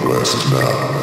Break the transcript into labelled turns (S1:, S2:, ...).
S1: sunglasses now.